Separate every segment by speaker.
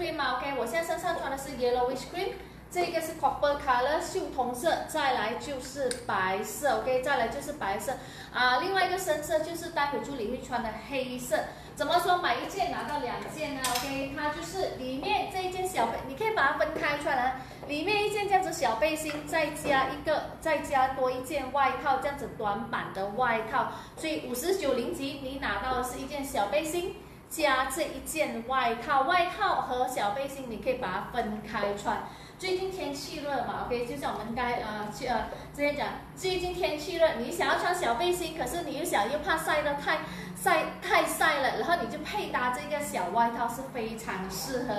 Speaker 1: cream 嘛，OK，我现在身上穿的是 yellowish cream，这个是 copper color 锈铜色，再来就是白色，OK，再来就是白色。啊，另外一个深色就是待会助理会穿的黑色。怎么说买一件拿到两件呢？OK，它就是里面这一件小背，你可以把它分开出来，里面一件这样子小背心，再加一个，再加多一件外套，这样子短版的外套，所以五十九零级你拿到的是一件小背心。加这一件外套，外套和小背心你可以把它分开穿。最近天气热嘛，OK，就像我们该呃去呃之前讲，最近天气热，你想要穿小背心，可是你又想又怕晒得太晒太晒了，然后你就配搭这个小外套是非常适合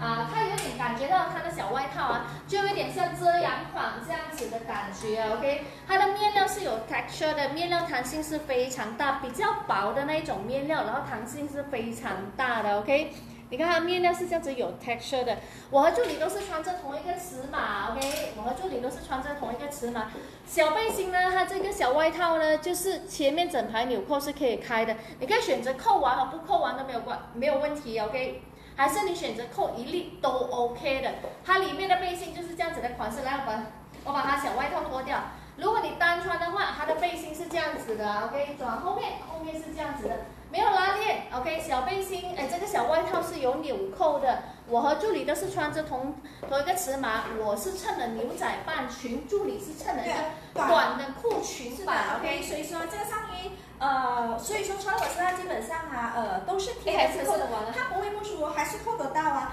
Speaker 1: 啊。它有点感觉到它的小外套啊，就有点像遮阳款这样子的感觉，OK。它的面料是有 texture 的，面料弹性是非常大，比较薄的那种面料，然后弹性是非常大的，OK。你看它面料是这样子有 texture 的，我和助理都是穿着同一个尺码，OK，我和助理都是穿着同一个尺码。小背心呢，它这个小外套呢，就是前面整排纽扣是可以开的，你可以选择扣完和不扣完都没有关没有问题，OK，还是你选择扣一粒都 OK 的。它里面的背心就是这样子的款式，来我把我把它小外套脱掉。如果你单穿的话，它的背心是这样子的，OK，转后面，后面是这样子的。没有拉链，OK，小背心，哎，这个小外套是有纽扣的。我和助理都是穿着同同一个尺码，我是衬的牛仔半裙，助理是衬的一个短的裤裙吧
Speaker 2: ，OK。所以说这个上衣，呃，所以说穿我身上基本上啊，呃，都是贴的，它不会不舒服，还是扣得到啊。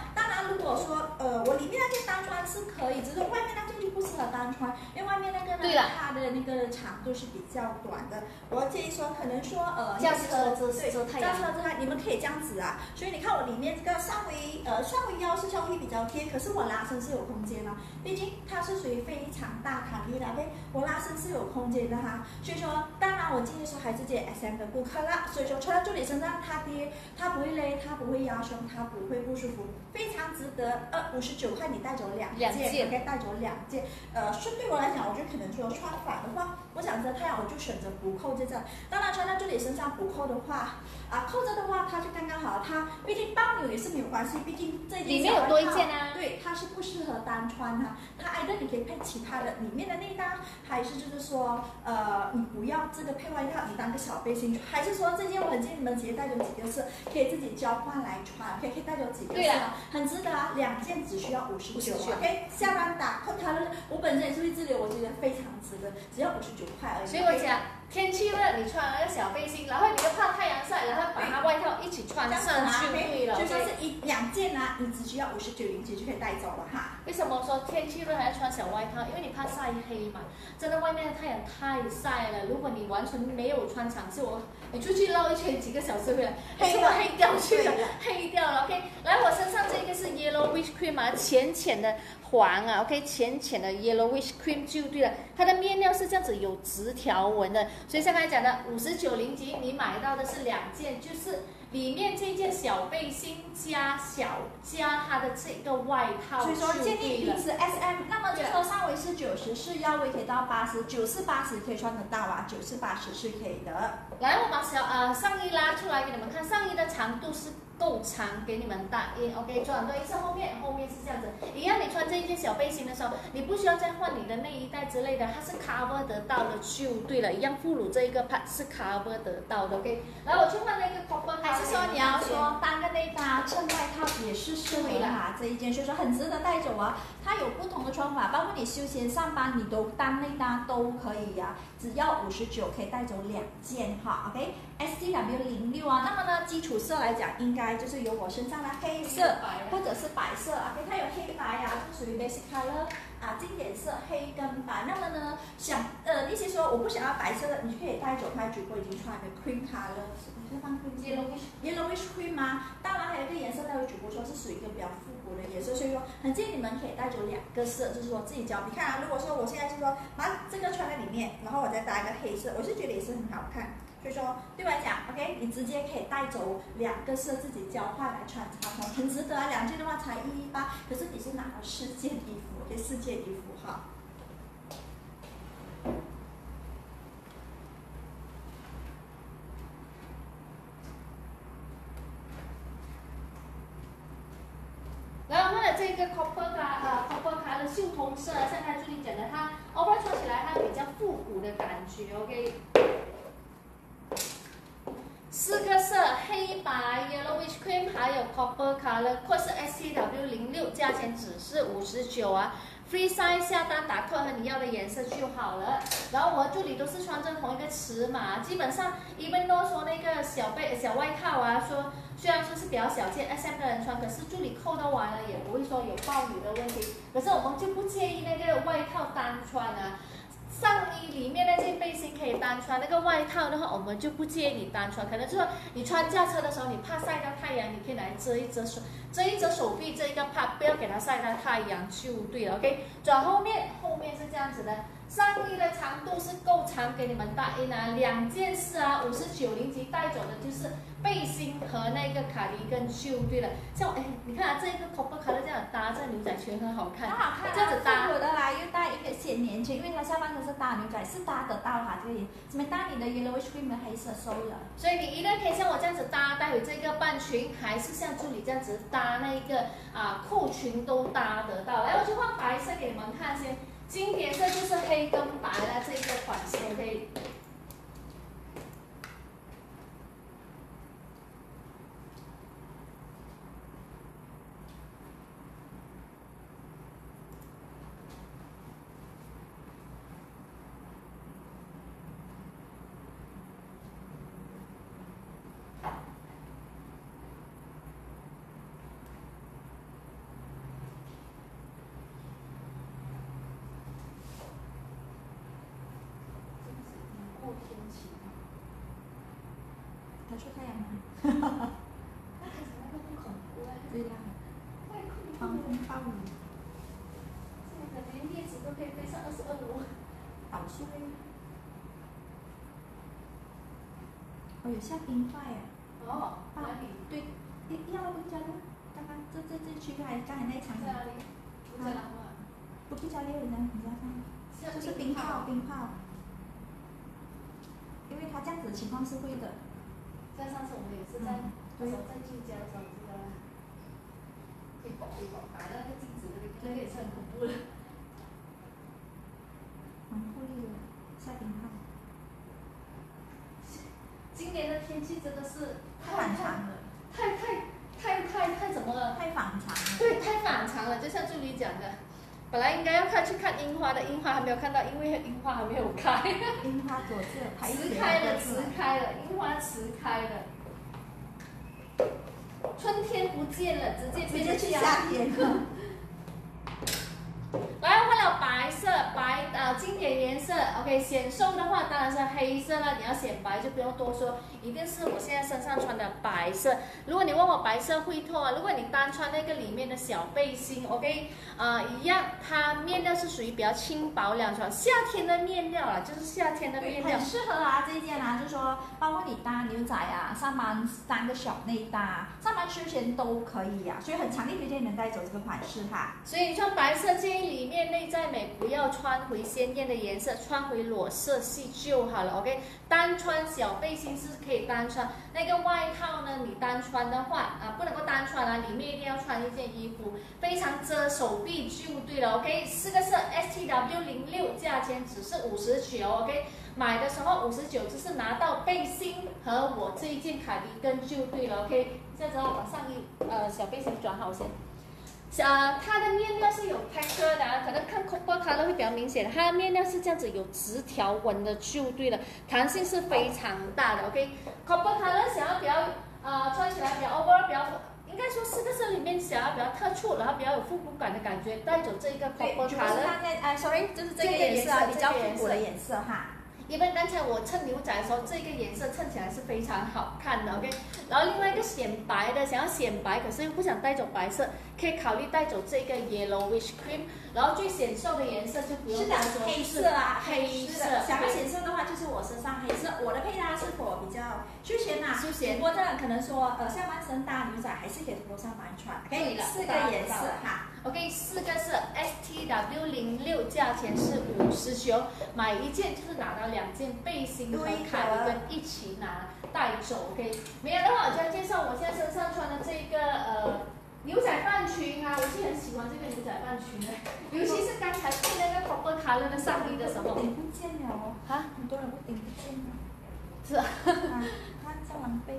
Speaker 2: 如果说呃，我里面那件单穿是可以，只是外面那件就不适合单穿，因为外面那个呢，它的那个长度是比较短的。我建议说，可能说呃，
Speaker 1: 轿车子。
Speaker 2: 轿车之外，你们可以这样子啊，所以你看我里面这个稍微呃稍微腰是稍微比较贴，可是我拉伸是有空间的，毕竟它是属于非常大弹力的，OK，我拉伸是有空间的哈。所以说，当然我建议说还是接 SM 的顾客啦。所以说穿在助理身上，它贴，它不会勒，它不会压胸，它不会不舒服，非常值得。呃，五十九块你带走两件，可以带走两件。呃，是对我来讲，我就可能说穿反的话，我想着太阳，我就选择不扣这件。当然穿在这里身上不扣的话。啊，扣着的话，它就刚刚好。它毕竟半纽也是没有关系，毕竟这件
Speaker 1: 里面有多一件啊。
Speaker 2: 对，它是不适合单穿哈。它挨着你可以配其他的，里面的内搭，还是就是说，呃，你不要这个配外套，你当个小背心，还是说这件我很建议你们直接带走几个色，可以自己交换来穿，可以可以带走几个色，很值得啊。两件只需要五十九，OK，下单打扣它的，我本身也是会自留，我觉得非常值得，只要五十九块而已。
Speaker 1: 所以我讲。天气热，你穿了个小背心，然后你又怕太阳晒，然后把它外套一起穿上就对了。
Speaker 2: 就说是一两件啊，你只需要五十九元钱就可以带走了哈。
Speaker 1: 为什么说天气热还要穿小外套？因为你怕晒黑嘛。真的外面的太阳太晒了，如果你完全没有穿长袖，你出去绕一圈几个小时回来，黑了黑掉去了，黑掉了。OK，来我身上这个是 yellowish cream 啊，浅浅的。黄啊，OK，浅浅的 yellowish cream 就对了。它的面料是这样子有直条纹的，所以像刚才讲的五十九零级，你买到的是两件，就是里面这件小背心加小加它的这个外套。
Speaker 2: 所以说建议平时 SM，那么就说上围是九十，是腰围可以到八十，九四八十可以穿得到啊，九四八十是可以的。
Speaker 1: 来，我把小呃上衣拉出来给你们看，上衣的长度是。够长，给你们打印，OK，转多一次后面，后面是这样子，一样。你穿这一件小背心的时候，你不需要再换你的内衣带之类的，它是 cover 得到的就对了。一样，副乳这一个 part 是 cover 得到的，OK。来，我去换那个 cover，
Speaker 2: 还是说你要说单个内搭衬外套也是适合的哈，这一件，所以说很值得带走啊。它有不同的穿法，包括你休闲上班，你都单内搭都可以呀。只要五十九可以带走两件哈，OK，S D W 零六啊，那么呢，基础色来讲，应该就是有我身上的黑色或者是白色，OK，它有黑白啊，就属于 basic color 啊，经典色黑跟白。那么呢，想呃那些说我不想要白色的，你就可以带走它主播已经穿的 cream color，是放 yellowish yellowish cream 吗？当然还有一个颜色，那位主播说是属于一个比较复古的颜色，所以说很建议你们可以带走两个色，就是说自己交。你看啊，如果说我现在是说把这个穿在里面，然后我。再搭一个黑色，我是觉得也是很好看，所以说对我来讲，OK，你直接可以带走两个色自己交换来穿，超很值得啊！两件的话才一一八，可是你是拿了四件衣服，OK，四件衣服哈。
Speaker 1: 这个 copper 卡呃 copper 卡的秀同色，像他最近讲的，它 over 穿起来它比较复古的感觉，OK。四个色，黑白 yellowish cream，还有 copper color，或是 SCW 零六，价钱只是五十九啊。free size 下单打扣和你要的颜色就好了。然后我和助理都是穿着同一个尺码，基本上一般都说那个小背小外套啊，说虽然说是比较小件，S M 的人穿，可是助理扣到完了也不会说有暴雨的问题。可是我们就不建议那个外套单穿啊。上衣里面那件背心可以单穿，那个外套的话，我们就不建议你单穿。可能就是说你穿驾车的时候，你怕晒到太阳，你可以来遮一遮手，遮一遮手臂这一个怕不要给它晒到太阳就对了。OK，转后面，后面是这样子的。上衣的长度是够长，给你们搭一拿两件事啊，五十九零级带走的就是背心和那个卡迪跟就对了。像哎，你看啊，这一个 copper 卡的这样搭这牛仔裙很好看，
Speaker 2: 很好看，
Speaker 1: 这样子搭。
Speaker 2: 我的啦，又搭一个显年轻，因为它下半身是搭牛仔，是搭得到哈，这里怎么搭你的 yellowish cream 的黑色收了。
Speaker 1: 所以你一个可以像我这样子搭，待会这个半裙，还是像助理这样子搭那个啊裤裙都搭得到。来，我去换白色给你们看先。经典色就是黑跟白的这一个款式，OK。
Speaker 2: 他出太阳吗？哈哈哈。对呀。狂风暴雨。
Speaker 1: 现在连叶子都可以飞上二十二楼。
Speaker 2: 倒数嘞。哦，有下冰块。呀。
Speaker 1: 哦。
Speaker 2: 哪里？对，一样不加的。刚刚这这这区块，刚才那场。
Speaker 1: 在哪里？在哪吗？
Speaker 2: 不必加六呢，你加上。就是冰泡，冰泡。因为它这样子的情况是会的。
Speaker 1: 在上次我们也是在，那时候在旧家的时候，记得，可以保一保，打那个镜子那个，那个也是很恐怖的。
Speaker 2: 蛮酷的，下冰泡。
Speaker 1: 今年的天气真的是
Speaker 2: 太反常了，
Speaker 1: 太太太太太怎么了？
Speaker 2: 太反常了。
Speaker 1: 对，太反常了，就像助理讲的。本来应该要看去看樱花的，樱花还没有看到，因为樱花还没有开。
Speaker 2: 樱花左侧
Speaker 1: 迟开了，迟开了，樱花迟开了。春天不见了，直接变成
Speaker 2: 夏天了。
Speaker 1: 来换了白色，白啊经典颜色，OK 显瘦的话当然是黑色了。你要显白就不用多说，一定是我现在身上穿的白色。如果你问我白色会透啊，如果你单穿那个里面的小背心，OK 啊一样，它面料是属于比较轻薄两穿，夏天的面料啊，就是夏天的面料。
Speaker 2: 很适合啊这件啊，就说包括你搭牛仔啊，上班三个小内搭，上班休闲都可以呀，所以很强烈推荐你们带走这个款式哈。
Speaker 1: 所以你穿白色建议里面。内在美，不要穿回鲜艳的颜色，穿回裸色系就好了。OK，单穿小背心是可以单穿，那个外套呢，你单穿的话啊，不能够单穿啊，里面一定要穿一件衣服，非常遮手臂就对了。OK，四个色 S T W 零六，价钱只是五十九。OK，买的时候五十九，只是拿到背心和我这一件卡迪根就对了。OK，现在只要把上衣呃小背心转好先。呃，它的面料是有 texture 的，可能看 copper color 会比较明显。它的面料是这样子，有直条纹的就对了，弹性是非常大的。OK，copper color 想要比较呃穿起来比较 over，比较应该说四个色里面想要比较特殊，然后比较有复古感的感觉，带走这一个 copper color。
Speaker 2: 哎，sorry，就是这个颜色，比较复古的颜色哈。
Speaker 1: 因为刚才我衬牛仔的时候，这个颜色衬起来是非常好看的，OK。然后另外一个显白的，想要显白，可是又不想带走白色，可以考虑带走这个 yellow wish cream。然后最显瘦的颜色就不用说，
Speaker 2: 黑色啊，
Speaker 1: 黑色。
Speaker 2: 想要显瘦的话，就是我身上黑色。我的配搭是否比较休闲呐？
Speaker 1: 休闲。
Speaker 2: 不过这可能说，呃，下半身搭牛仔还是可以脱上班穿。可以四个颜色哈。
Speaker 1: OK，四个是 STW 零六，价钱是五十九，买一件就是拿到两件背心和卡迪跟一起拿带走。OK，没有的话，我就要介绍我现在身上穿的这个呃牛仔半裙啊，我是很喜欢。喜欢这尤其是刚才配那个 copper color 的上衣的时候。
Speaker 2: 顶不见了哦，
Speaker 1: 啊，
Speaker 2: 很多人会顶不见了。
Speaker 1: 是啊。
Speaker 2: 啊，看这样狼狈。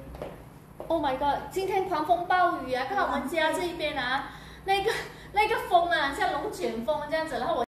Speaker 1: Oh my god！今天狂风暴雨啊，看我们家这一边啊，那个那个风啊，像龙卷风这样子，然后我。